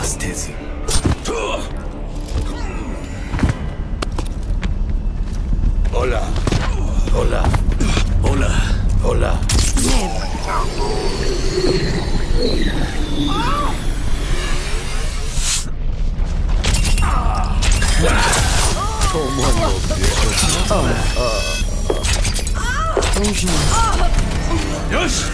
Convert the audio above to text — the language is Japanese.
は捨てず。オラオラオラオラよし